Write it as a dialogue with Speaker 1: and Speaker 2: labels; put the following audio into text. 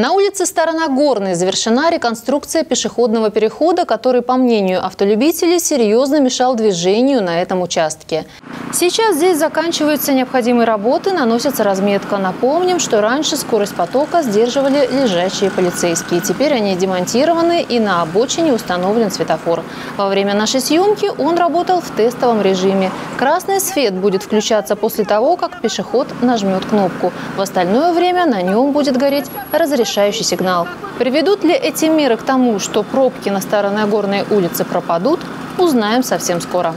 Speaker 1: На улице Старонагорной завершена реконструкция пешеходного перехода, который, по мнению автолюбителей, серьезно мешал движению на этом участке. Сейчас здесь заканчиваются необходимые работы, наносится разметка. Напомним, что раньше скорость потока сдерживали лежачие полицейские. Теперь они демонтированы и на обочине установлен светофор. Во время нашей съемки он работал в тестовом режиме. Красный свет будет включаться после того, как пешеход нажмет кнопку. В остальное время на нем будет гореть разрешение решающий сигнал. Приведут ли эти меры к тому, что пробки на Старонагорной улице пропадут, узнаем совсем скоро.